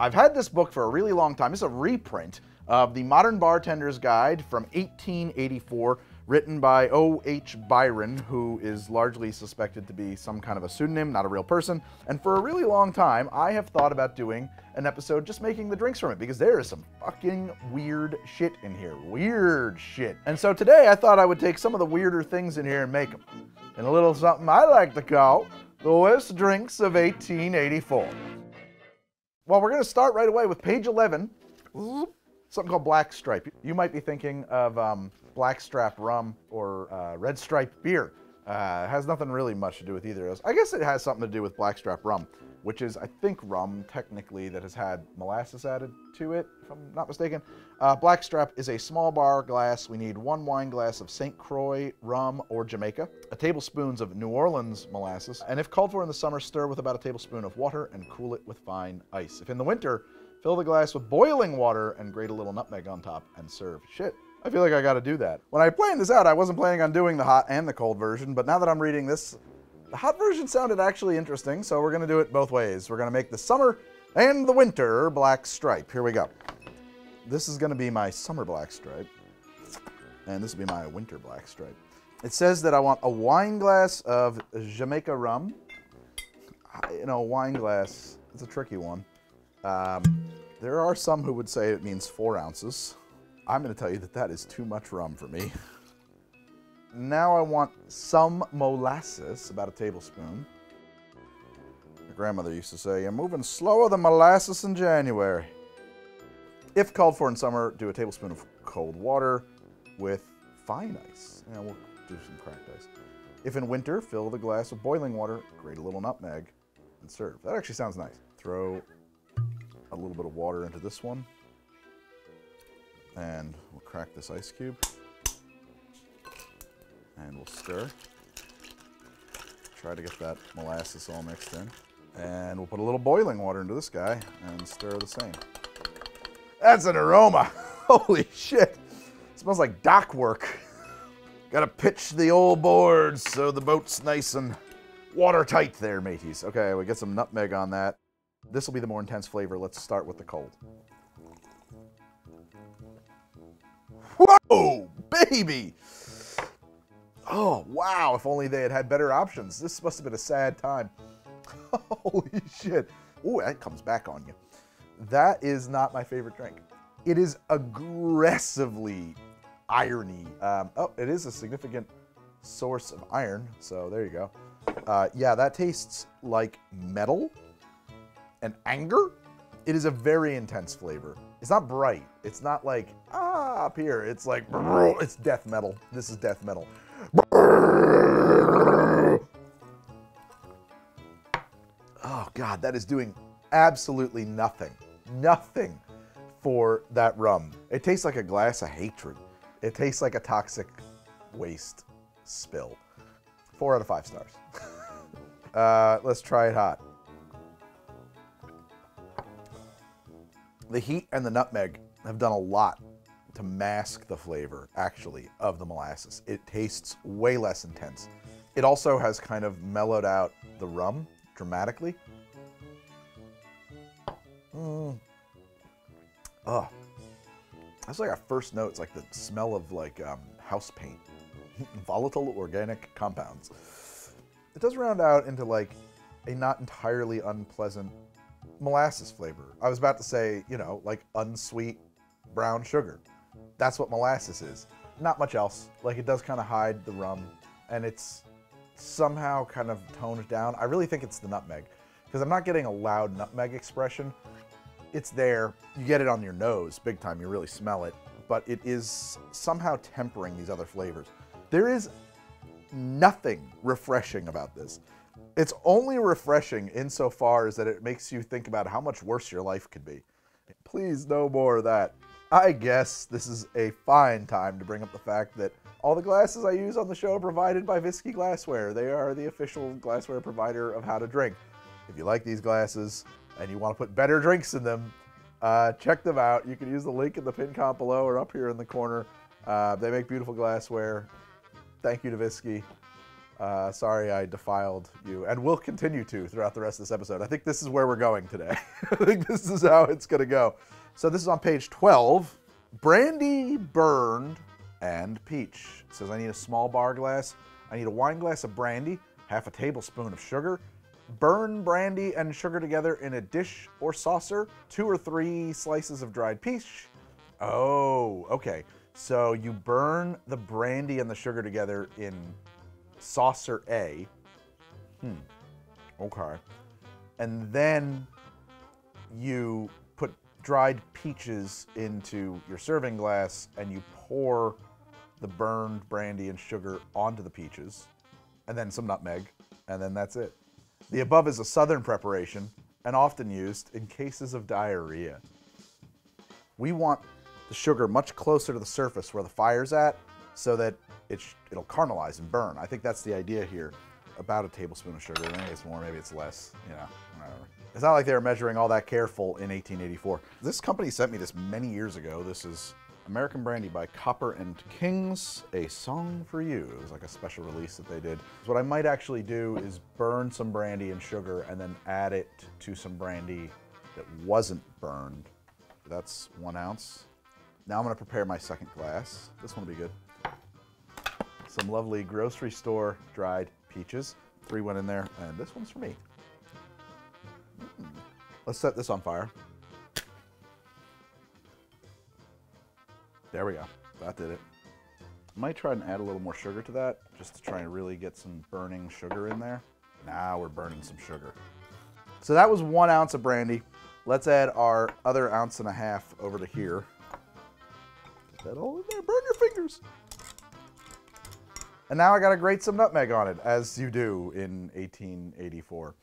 I've had this book for a really long time. It's a reprint of the Modern Bartender's Guide from 1884, written by O.H. Byron, who is largely suspected to be some kind of a pseudonym, not a real person. And for a really long time, I have thought about doing an episode just making the drinks from it because there is some fucking weird shit in here. Weird shit. And so today I thought I would take some of the weirder things in here and make them. And a little something I like to call the West Drinks of 1884. Well, we're going to start right away with page 11, something called Black Stripe. You might be thinking of um, Blackstrap rum or uh, Red Stripe beer. Uh, has nothing really much to do with either of those. I guess it has something to do with Blackstrap rum, which is, I think, rum technically that has had molasses added to it, if I'm not mistaken. Uh, Blackstrap is a small bar glass. We need one wine glass of St. Croix rum or Jamaica, a tablespoons of New Orleans molasses, and if called for in the summer, stir with about a tablespoon of water and cool it with fine ice. If in the winter, fill the glass with boiling water and grate a little nutmeg on top and serve. Shit. I feel like I got to do that. When I planned this out, I wasn't planning on doing the hot and the cold version, but now that I'm reading this, the hot version sounded actually interesting, so we're going to do it both ways. We're going to make the summer and the winter black stripe. Here we go. This is going to be my summer black stripe, and this will be my winter black stripe. It says that I want a wine glass of Jamaica rum. You know, wine glass, it's a tricky one. Um, there are some who would say it means four ounces. I'm going to tell you that that is too much rum for me. Now I want some molasses, about a tablespoon. My grandmother used to say, you're moving slower than molasses in January. If called for in summer, do a tablespoon of cold water with fine ice. Yeah, we'll do some cracked ice. If in winter, fill the glass with boiling water, grate a little nutmeg, and serve. That actually sounds nice. Throw a little bit of water into this one. And we'll crack this ice cube. And we'll stir. Try to get that molasses all mixed in. And we'll put a little boiling water into this guy and stir the same. That's an aroma. Holy shit. It smells like dock work. Gotta pitch the old boards so the boat's nice and watertight there, mateys. Okay, we get some nutmeg on that. This will be the more intense flavor. Let's start with the cold. Whoa, baby! Oh, wow, if only they had had better options. This must have been a sad time. Holy shit. Ooh, that comes back on you. That is not my favorite drink. It is aggressively irony. Um, oh, it is a significant source of iron, so there you go. Uh, yeah, that tastes like metal and anger. It is a very intense flavor. It's not bright. It's not like, ah, up here. It's like, it's death metal. This is death metal. God, that is doing absolutely nothing. Nothing for that rum. It tastes like a glass of hatred. It tastes like a toxic waste spill. Four out of five stars. uh, let's try it hot. The heat and the nutmeg have done a lot to mask the flavor, actually, of the molasses. It tastes way less intense. It also has kind of mellowed out the rum dramatically. That's like a first note. It's like the smell of like um, house paint, volatile organic compounds. It does round out into like a not entirely unpleasant molasses flavor. I was about to say, you know, like unsweet brown sugar. That's what molasses is. Not much else. Like it does kind of hide the rum and it's somehow kind of toned down. I really think it's the nutmeg because I'm not getting a loud nutmeg expression. It's there. You get it on your nose big time. You really smell it, but it is somehow tempering these other flavors. There is nothing refreshing about this. It's only refreshing insofar as that it makes you think about how much worse your life could be. Please, no more of that. I guess this is a fine time to bring up the fact that all the glasses I use on the show are provided by Viski Glassware. They are the official glassware provider of How to Drink. If you like these glasses and you want to put better drinks in them, uh, check them out. You can use the link in the pin comp below or up here in the corner. Uh, they make beautiful glassware. Thank you to Viski. Uh, sorry I defiled you, and will continue to throughout the rest of this episode. I think this is where we're going today. I think this is how it's going to go. So this is on page 12. Brandy, burned, and peach. It says I need a small bar glass. I need a wine glass of brandy, half a tablespoon of sugar, burn brandy and sugar together in a dish or saucer, two or three slices of dried peach. Oh, okay. So you burn the brandy and the sugar together in saucer A. Hmm. Okay. And then you put dried peaches into your serving glass and you pour the burned brandy and sugar onto the peaches, and then some nutmeg, and then that's it. The above is a southern preparation and often used in cases of diarrhea. We want the sugar much closer to the surface where the fire's at so that it it'll caramelize and burn. I think that's the idea here. About a tablespoon of sugar. Maybe it's more, maybe it's less. You know, whatever. It's not like they were measuring all that careful in 1884. This company sent me this many years ago. This is American Brandy by Copper and Kings, A Song for You. It was like a special release that they did. What I might actually do is burn some brandy and sugar and then add it to some brandy that wasn't burned. That's one ounce. Now I'm gonna prepare my second glass. This one will be good. Some lovely grocery store dried peaches. Three went in there, and this one's for me. Mm. Let's set this on fire. There we go. That did it. Might try and add a little more sugar to that, just to try and really get some burning sugar in there. Now we're burning some sugar. So that was one ounce of brandy. Let's add our other ounce and a half over to here. Get that all in there. Burn your fingers. And now I gotta grate some nutmeg on it, as you do in 1884.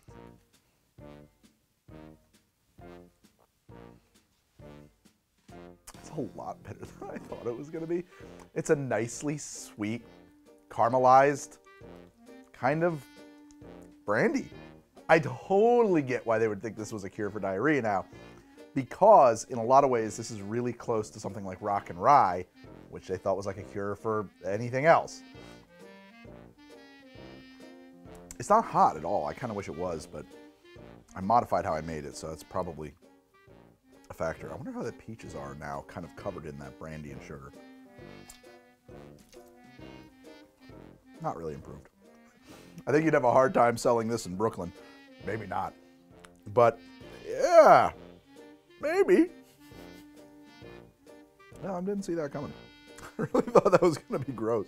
A lot better than I thought it was gonna be. It's a nicely sweet, caramelized kind of brandy. I totally get why they would think this was a cure for diarrhea now, because in a lot of ways this is really close to something like rock and rye, which they thought was like a cure for anything else. It's not hot at all. I kind of wish it was, but I modified how I made it, so that's probably factor. I wonder how the peaches are now, kind of covered in that brandy and sugar. Not really improved. I think you'd have a hard time selling this in Brooklyn. Maybe not. But yeah, maybe. No, I didn't see that coming. I really thought that was going to be gross.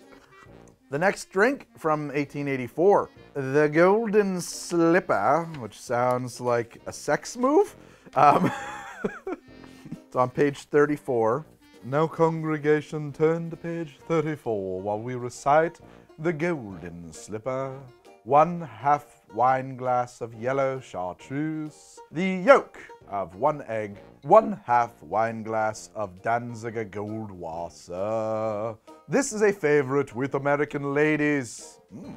The next drink from 1884, the Golden Slipper, which sounds like a sex move. Um, it's on page 34. Now, congregation, turn to page 34 while we recite the Golden Slipper. One half wine glass of yellow chartreuse, the yolk of one egg, one half wine glass of Danziger Goldwasser. This is a favorite with American ladies. Mm.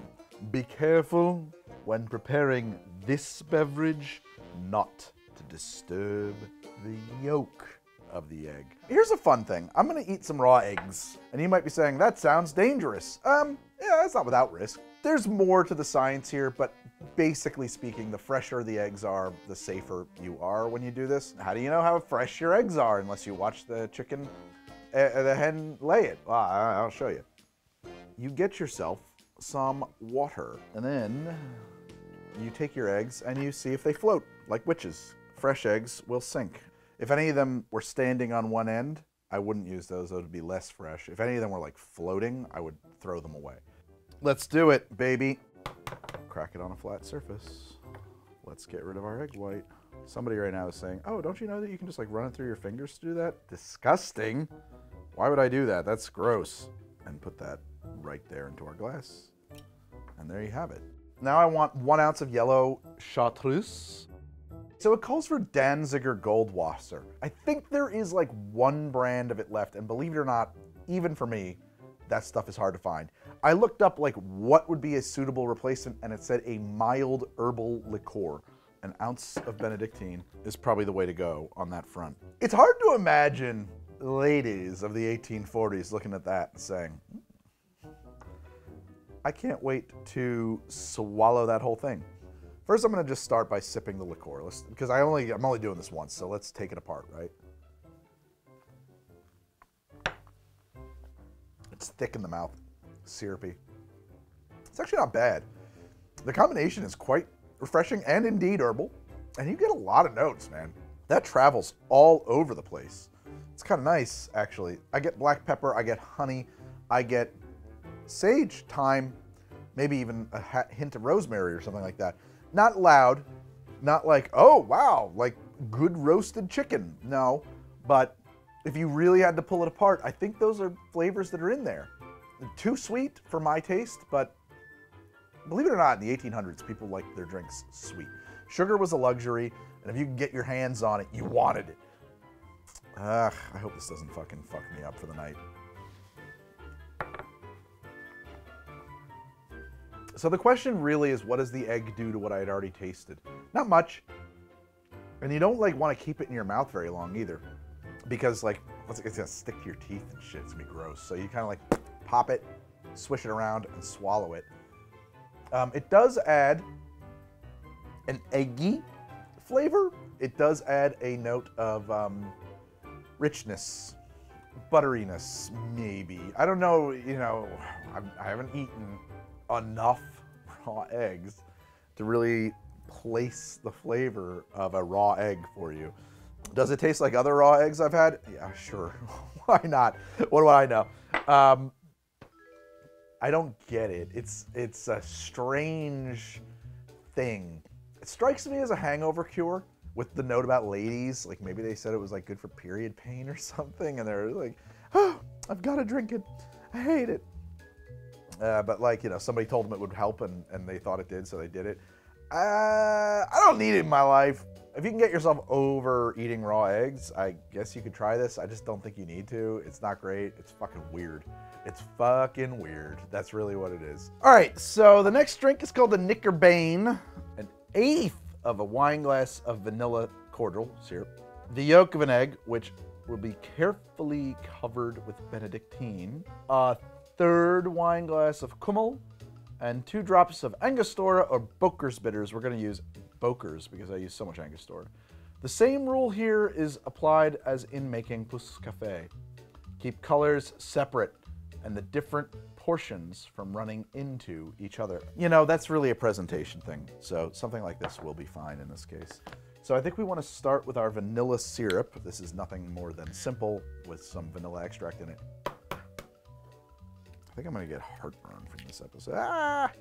Be careful when preparing this beverage not to disturb the yolk of the egg. Here's a fun thing. I'm gonna eat some raw eggs. And you might be saying, that sounds dangerous. Um, yeah, it's not without risk. There's more to the science here, but basically speaking, the fresher the eggs are, the safer you are when you do this. How do you know how fresh your eggs are unless you watch the chicken, uh, the hen lay it? Well, I'll show you. You get yourself some water, and then you take your eggs and you see if they float like witches. Fresh eggs will sink. If any of them were standing on one end, I wouldn't use those. Those would be less fresh. If any of them were like floating, I would throw them away. Let's do it, baby. Crack it on a flat surface. Let's get rid of our egg white. Somebody right now is saying, oh, don't you know that you can just like run it through your fingers to do that? Disgusting. Why would I do that? That's gross. And put that right there into our glass. And there you have it. Now I want one ounce of yellow chartreuse. So it calls for Danziger Goldwasser. I think there is like one brand of it left, and believe it or not, even for me, that stuff is hard to find. I looked up like what would be a suitable replacement, and it said a mild herbal liqueur. An ounce of Benedictine is probably the way to go on that front. It's hard to imagine ladies of the 1840s looking at that and saying, hmm, I can't wait to swallow that whole thing. First, I'm gonna just start by sipping the liqueur, let's, because I only I'm only doing this once, so let's take it apart, right? It's thick in the mouth, syrupy. It's actually not bad. The combination is quite refreshing and indeed herbal, and you get a lot of notes, man. That travels all over the place. It's kind of nice, actually. I get black pepper, I get honey, I get sage, thyme, maybe even a hint of rosemary or something like that. Not loud, not like, oh, wow, like good roasted chicken. No, but if you really had to pull it apart, I think those are flavors that are in there. Too sweet for my taste, but believe it or not, in the 1800s, people liked their drinks sweet. Sugar was a luxury, and if you could get your hands on it, you wanted it. Ugh, I hope this doesn't fucking fuck me up for the night. So the question really is, what does the egg do to what I had already tasted? Not much. And you don't like want to keep it in your mouth very long either, because like it's gonna stick to your teeth and shit. It's gonna be gross. So you kind of like pop it, swish it around, and swallow it. Um, it does add an eggy flavor. It does add a note of um, richness, butteriness, maybe. I don't know. You know, I've, I have not eaten enough raw eggs to really place the flavor of a raw egg for you. Does it taste like other raw eggs I've had? Yeah, sure. Why not? What do I know? Um, I don't get it. It's it's a strange thing. It strikes me as a hangover cure with the note about ladies. Like maybe they said it was like good for period pain or something, and they're like, "Oh, I've got to drink it. I hate it." Uh, but like you know, somebody told them it would help, and and they thought it did, so they did it. Uh, I don't need it in my life. If you can get yourself over eating raw eggs, I guess you could try this. I just don't think you need to. It's not great. It's fucking weird. It's fucking weird. That's really what it is. All right, so the next drink is called the Knickerbein, an eighth of a wine glass of vanilla cordial syrup, the yolk of an egg, which will be carefully covered with Benedictine, a third wine glass of Kümmel, and two drops of Angostura or Boker's bitters. We're going to use Boker's because I use so much Angostura. The same rule here is applied as in making Pousse Café. Keep colors separate and the different portions from running into each other. You know, that's really a presentation thing. So something like this will be fine in this case. So I think we want to start with our vanilla syrup. This is nothing more than simple with some vanilla extract in it. I think I'm going to get heartburn from this episode. Ah!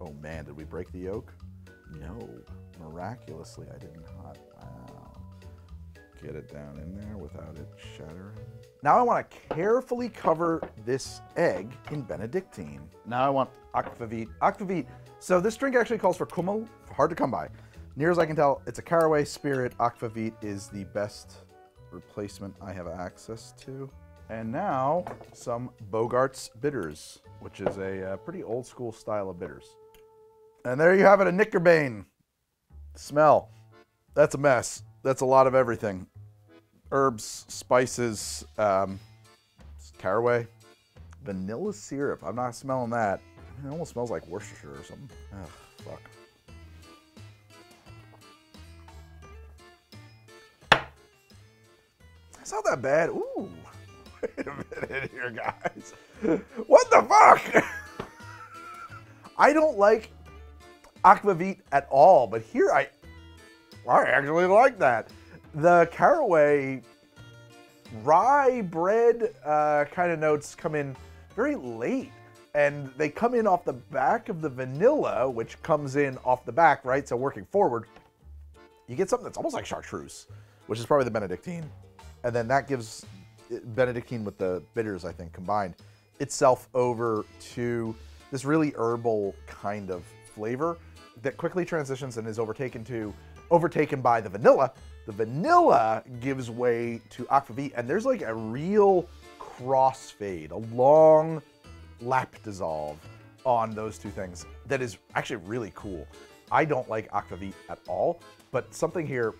Oh man, did we break the yolk? No. Miraculously, I did not. Wow. Get it down in there without it shattering. Now I want to carefully cover this egg in Benedictine. Now I want aquavit. Aquavit. So this drink actually calls for Kümmel, hard to come by. Near as I can tell, it's a caraway spirit. Aquavit is the best replacement I have access to. And now some Boker's bitters, which is a uh, pretty old school style of bitters. And there you have it, a Knickerbein. Smell. That's a mess. That's a lot of everything. Herbs, spices, um, caraway, vanilla syrup. I'm not smelling that. It almost smells like Worcestershire or something. Ugh, fuck. It's not that bad. Ooh. Wait a minute here, guys. What the fuck? I don't like aquavit at all, but here I, I actually like that. The caraway rye bread uh, kind of notes come in very late and they come in off the back of the vanilla, which comes in off the back, right? So working forward, you get something that's almost like chartreuse, which is probably the Benedictine. And then that gives Benedictine with the bitters, I think, combined itself over to this really herbal kind of flavor that quickly transitions and is overtaken to overtaken by the vanilla. The vanilla gives way to aquavit, and there's like a real crossfade, a long lap dissolve on those two things that is actually really cool. I don't like aquavit at all, but something here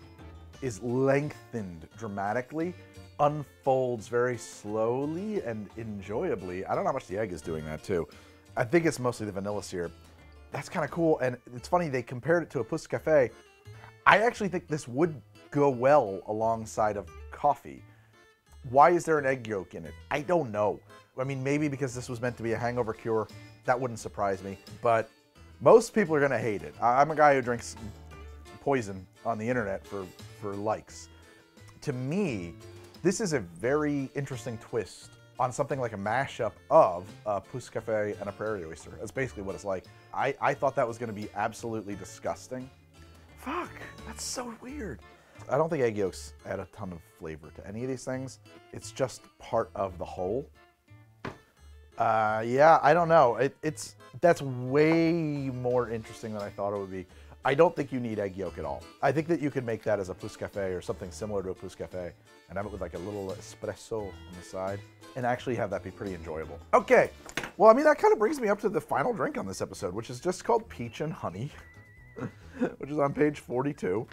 is lengthened dramatically unfolds very slowly and enjoyably. I don't know how much the egg is doing that too. I think it's mostly the vanilla syrup. That's kind of cool. And it's funny, they compared it to a Pousse Cafe. I actually think this would go well alongside of coffee. Why is there an egg yolk in it? I don't know. I mean, maybe because this was meant to be a hangover cure. That wouldn't surprise me. But most people are going to hate it. I'm a guy who drinks poison on the internet for, for likes. To me, this is a very interesting twist on something like a mashup of a Pousse Cafe and a Prairie Oyster. That's basically what it's like. I, I thought that was going to be absolutely disgusting. Fuck, that's so weird. I don't think egg yolks add a ton of flavor to any of these things. It's just part of the whole. Uh, yeah, I don't know. It, it's that's way more interesting than I thought it would be. I don't think you need egg yolk at all. I think that you could make that as a Pousse Cafe or something similar to a Pousse Cafe and have it with like a little espresso on the side and actually have that be pretty enjoyable. Okay, well, I mean, that kind of brings me up to the final drink on this episode, which is just called Peach and Honey, which is on page 42.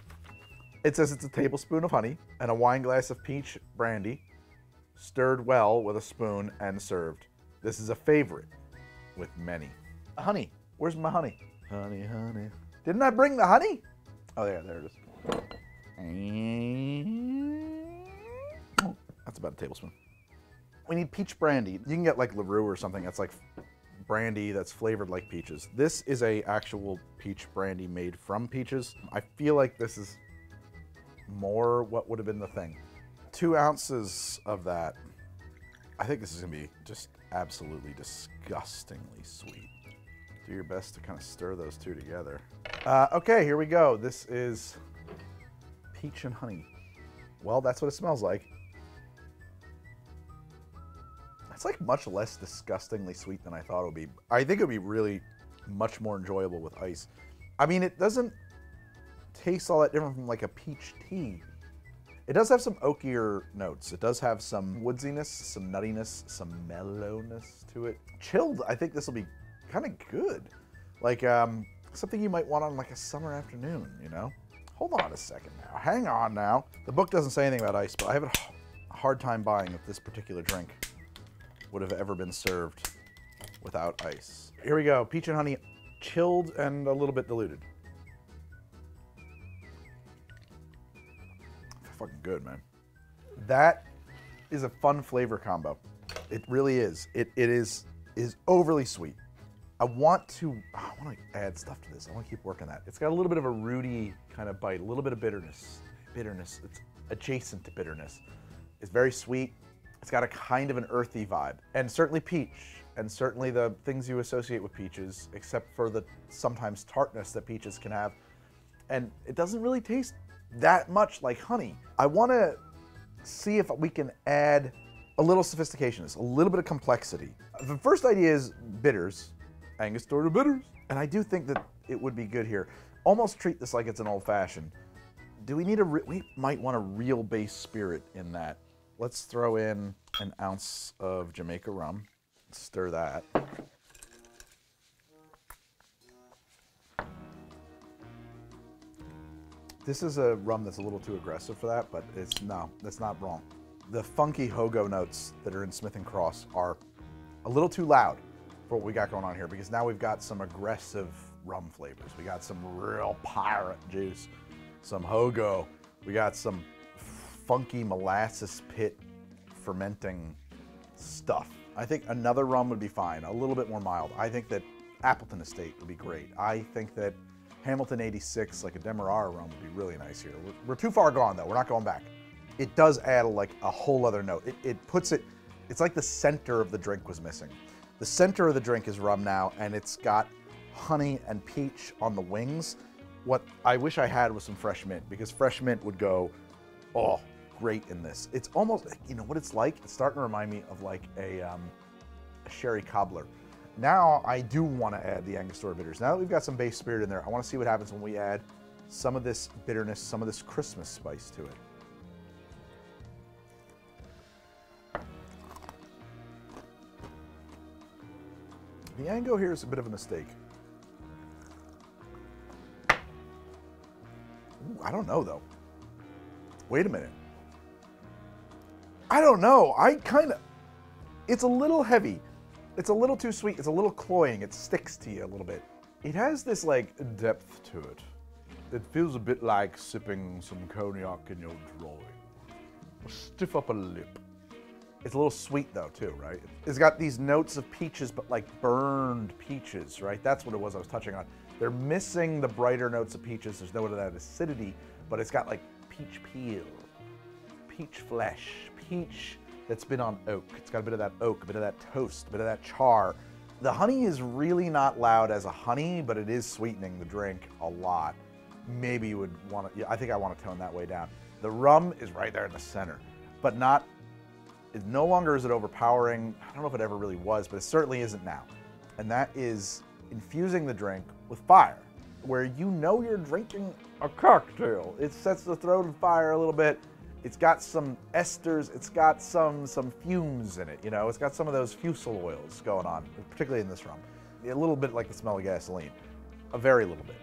It says it's a tablespoon of honey and a wine glass of peach brandy, stirred well with a spoon and served. This is a favorite with many. Honey, where's my honey? Honey, honey. Didn't I bring the honey? Oh, yeah, there it is. That's about a tablespoon. We need peach brandy. You can get like Leroux or something that's like brandy that's flavored like peaches. This is a actual peach brandy made from peaches. I feel like this is more what would have been the thing. Two ounces of that. I think this is gonna be just absolutely disgustingly sweet. Do your best to kind of stir those two together. Uh, okay, here we go. This is peach and honey. Well, that's what it smells like. It's like much less disgustingly sweet than I thought it would be. I think it would be really much more enjoyable with ice. I mean, it doesn't taste all that different from like a peach tea. It does have some oakier notes. It does have some woodsiness, some nuttiness, some mellowness to it. Chilled, I think this will be kind of good. Like um, something you might want on like a summer afternoon, you know? Hold on a second now. Hang on now. The book doesn't say anything about ice, but I have a hard time buying that this particular drink would have ever been served without ice. Here we go. Peach and honey, chilled and a little bit diluted. Fucking good, man. That is a fun flavor combo. It really is. It it is is overly sweet. I want to I want to add stuff to this. I want to keep working that. It's got a little bit of a rooty kind of bite, a little bit of bitterness. Bitterness. It's adjacent to bitterness. It's very sweet. It's got a kind of an earthy vibe, and certainly peach, and certainly the things you associate with peaches, except for the sometimes tartness that peaches can have. And it doesn't really taste that much like honey. I want to see if we can add a little sophistication, a little bit of complexity. The first idea is bitters, Angostura bitters, and I do think that it would be good here. Almost treat this like it's an old fashioned. Do we need a? We might want a real base spirit in that. Let's throw in an ounce of Jamaica rum. Stir that. This is a rum that's a little too aggressive for that, but it's no, that's not wrong. The funky hogo notes that are in Smith and Cross are a little too loud for what we got going on here because now we've got some aggressive rum flavors. We got some real pirate juice, some hogo. We got some funky molasses pit fermenting stuff. I think another rum would be fine, a little bit more mild. I think that Appleton Estate would be great. I think that Hamilton 86, like a Demerara rum, would be really nice here. We're, we're too far gone though. We're not going back. It does add like a whole other note. It, it puts it. It's like the center of the drink was missing. The center of the drink is rum now, and it's got honey and peach on the wings. What I wish I had was some fresh mint because fresh mint would go, oh, great in this. It's almost, you know what it's like? It's starting to remind me of like a, um, a sherry cobbler. Now I do want to add the Angostura bitters. Now that we've got some base spirit in there, I want to see what happens when we add some of this bitterness, some of this Christmas spice to it. The Ango here is a bit of a mistake. Ooh, I don't know though. Wait a minute. I don't know. I kind of. It's a little heavy. It's a little too sweet. It's a little cloying. It sticks to you a little bit. It has this like depth to it. It feels a bit like sipping some cognac in your drawing. Stiff up a lip. It's a little sweet though too, right? It's got these notes of peaches, but like burned peaches, right? That's what it was I was touching on. They're missing the brighter notes of peaches. There's no of that acidity, but it's got like peach peel, peach flesh, peach that's been on oak. It's got a bit of that oak, a bit of that toast, a bit of that char. The honey is really not loud as a honey, but it is sweetening the drink a lot. Maybe you would want to, yeah, I think I want to tone that way down. The rum is right there in the center, but not, no longer is it overpowering. I don't know if it ever really was, but it certainly isn't now. And that is infusing the drink with fire, where you know you're drinking a cocktail. It sets the throat on fire a little bit. It's got some esters, it's got some some fumes in it, you know, it's got some of those fusel oils going on, particularly in this rum. A little bit like the smell of gasoline, a very little bit,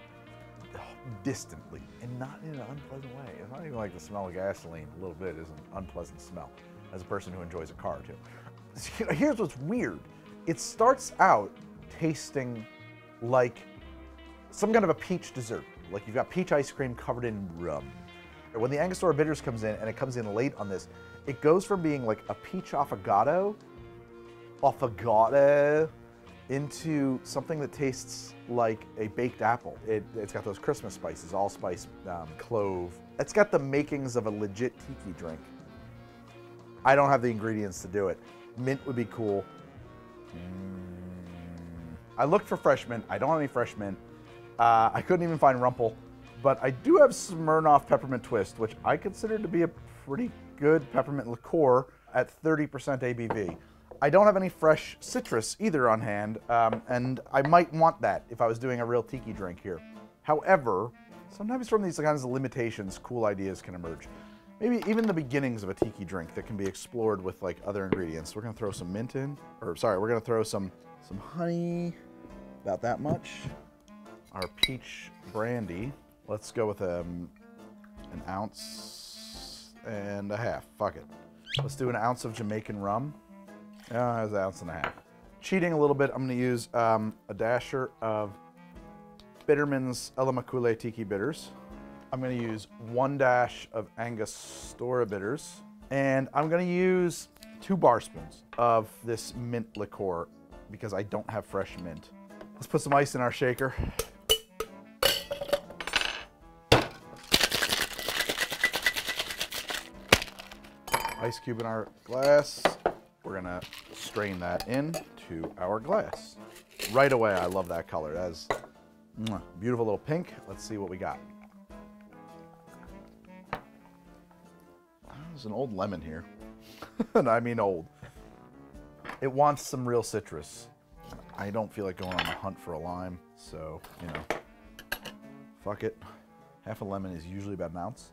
distantly, and not in an unpleasant way. It's not even like the smell of gasoline, a little bit is an unpleasant smell, as a person who enjoys a car too. Here's what's weird. It starts out tasting like some kind of a peach dessert. Like you've got peach ice cream covered in rum. When the Angostura Bitters comes in, and it comes in late on this, it goes from being like a peach affogato, affogato, into something that tastes like a baked apple. It, has got those Christmas spices, allspice, um, clove. It's got the makings of a legit tiki drink. I don't have the ingredients to do it. Mint would be cool. Mm. I looked for fresh mint. I don't have any fresh mint. Uh, I couldn't even find Rumple but I do have Smirnoff Peppermint Twist, which I consider to be a pretty good peppermint liqueur at 30% ABV. I don't have any fresh citrus either on hand, um, and I might want that if I was doing a real tiki drink here. However, sometimes from these kinds of limitations, cool ideas can emerge. Maybe even the beginnings of a tiki drink that can be explored with like other ingredients. We're gonna throw some mint in, or sorry, we're gonna throw some some honey, about that much. Our peach brandy. Let's go with um, an ounce and a half. Fuck it. Let's do an ounce of Jamaican rum. Yeah, uh, an ounce and a half. Cheating a little bit, I'm gonna use um, a dasher of Bittermens Elemakule Tiki Bitters. I'm gonna use one dash of Angostura Bitters. And I'm gonna use two bar spoons of this mint liqueur because I don't have fresh mint. Let's put some ice in our shaker. ice cube in our glass. We're gonna strain that in to our glass. Right away, I love that color. That's beautiful little pink. Let's see what we got. An old lemon here. and I mean old. It wants some real citrus. I don't feel like going on a hunt for a lime, so, you know, fuck it. Half a lemon is usually about an ounce.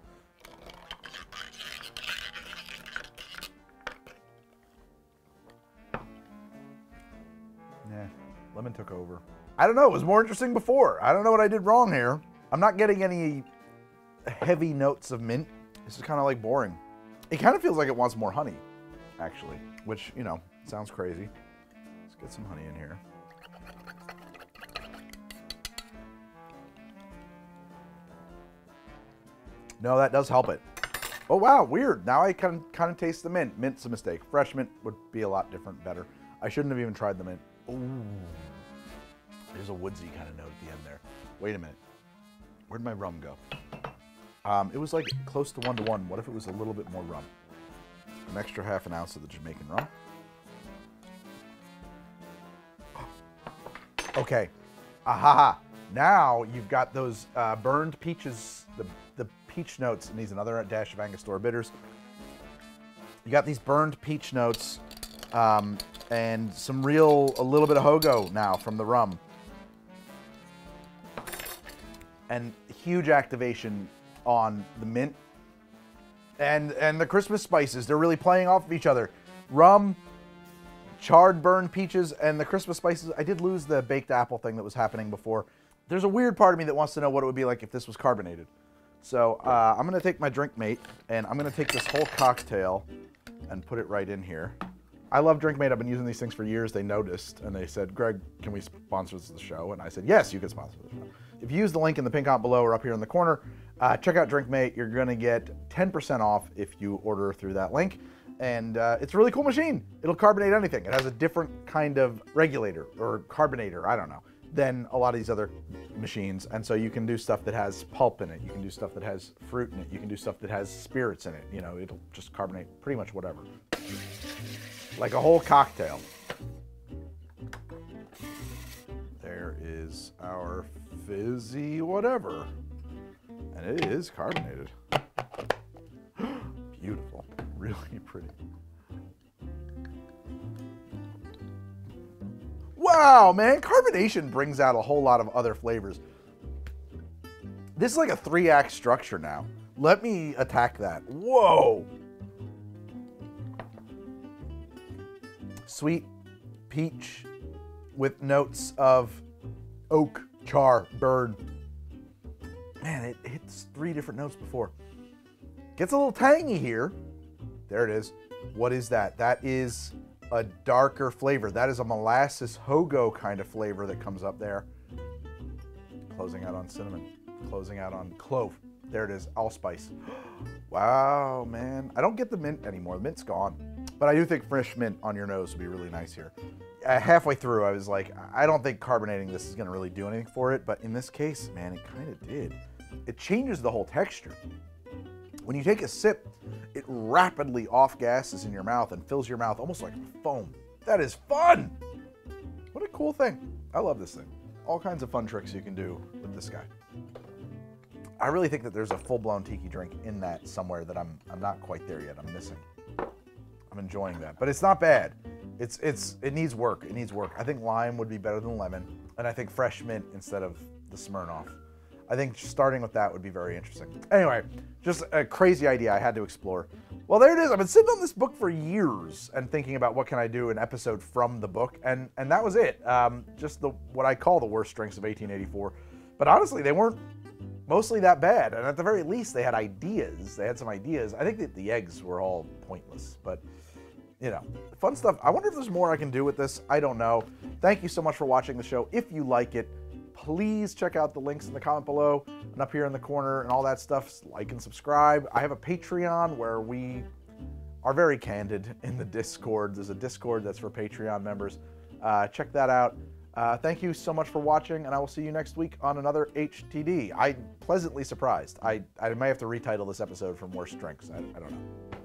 Yeah, Lemon took over. I don't know. It was more interesting before. I don't know what I did wrong here. I'm not getting any heavy notes of mint. This is kind of like boring. It kind of feels like it wants more honey, actually, which, you know, sounds crazy. Let's get some honey in here. No, that does help it. Oh, wow, weird. Now I can kind of taste the mint. Mint's a mistake. Fresh mint would be a lot different, better. I shouldn't have even tried the mint. Ooh. There's a woodsy kind of note at the end there. Wait a minute. Where'd my rum go? Um, it was like close to one to one. What if it was a little bit more rum? An extra half an ounce of the Jamaican rum. Okay. Aha. Now you've got those uh, burned peaches, the, the peach notes, and these another dash of Angostura bitters. You got these burned peach notes um, and some real, a little bit of hogo now from the rum. And huge activation on the mint and and the Christmas spices. They're really playing off of each other. Rum, charred burned peaches, and the Christmas spices. I did lose the baked apple thing that was happening before. There's a weird part of me that wants to know what it would be like if this was carbonated. So uh, I'm gonna take my DrinkMate and I'm gonna take this whole cocktail and put it right in here. I love DrinkMate. I've been using these things for years. They noticed and they said, Greg, can we sponsor the show? And I said, yes, you can sponsor the show. If you use the link in the pink comment below or up here in the corner, uh, check out DrinkMate. You're going to get 10% off if you order through that link. And uh, it's a really cool machine. It'll carbonate anything. It has a different kind of regulator or carbonator, I don't know, than a lot of these other machines. And so you can do stuff that has pulp in it. You can do stuff that has fruit in it. You can do stuff that has spirits in it. You know, it'll just carbonate pretty much whatever. Like a whole cocktail. There is our fizzy whatever. And it is carbonated. Beautiful. Really pretty. Wow, man. Carbonation brings out a whole lot of other flavors. This is like a three act structure now. Let me attack that. Whoa. Sweet peach with notes of oak, char, burn. Man, it hits three different notes before. Gets a little tangy here. There it is. What is that? That is a darker flavor. That is a molasses hogo kind of flavor that comes up there. Closing out on cinnamon, closing out on clove. There it is, allspice. wow, man. I don't get the mint anymore. The mint's gone. But I do think fresh mint on your nose would be really nice here. Uh, halfway through, I was like, I don't think carbonating this is going to really do anything for it. But in this case, man, it kind of did. It changes the whole texture. When you take a sip, it rapidly off gases in your mouth and fills your mouth almost like foam. That is fun! What a cool thing. I love this thing. All kinds of fun tricks you can do with this guy. I really think that there's a full-blown tiki drink in that somewhere that I'm I'm not quite there yet. I'm missing. I'm enjoying that, but it's not bad. It's it's it needs work. It needs work. I think lime would be better than lemon, and I think fresh mint instead of the Smirnoff. I think starting with that would be very interesting. Anyway, just a crazy idea I had to explore. Well, there it is. I've been sitting on this book for years and thinking about what can I do an episode from the book, and and that was it. Um, just the what I call the worst strengths of 1884. But honestly, they weren't mostly that bad, and at the very least, they had ideas. They had some ideas. I think that the eggs were all pointless, but you know, fun stuff. I wonder if there's more I can do with this. I don't know. Thank you so much for watching the show. If you like it, please check out the links in the comment below and up here in the corner and all that stuff. Like and subscribe. I have a Patreon where we are very candid in the Discord. There's a Discord that's for Patreon members. Uh, check that out. Uh, thank you so much for watching, and I will see you next week on another HTD. I'm pleasantly surprised. I, I may have to retitle this episode from Worst Drinks. I, I don't know.